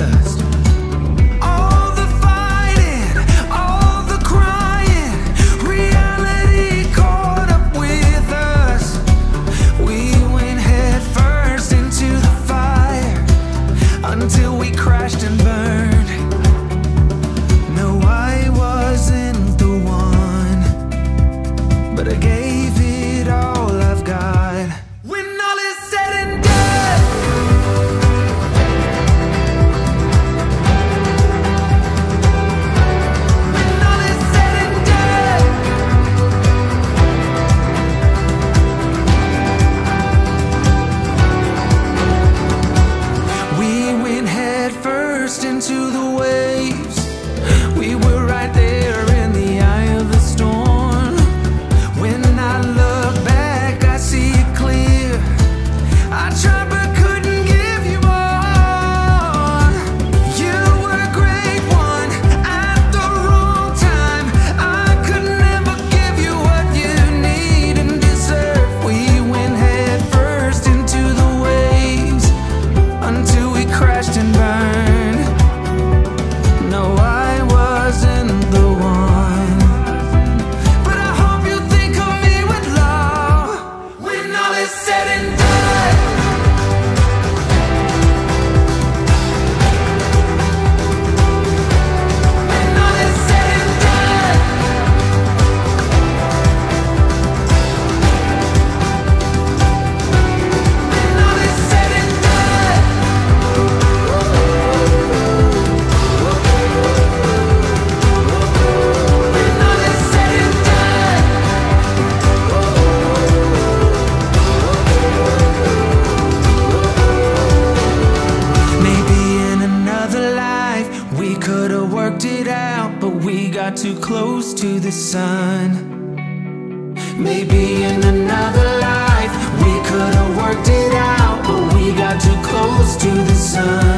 first Could've worked it out, but we got too close to the sun. Maybe in another life, we could've worked it out But we got too close to the sun.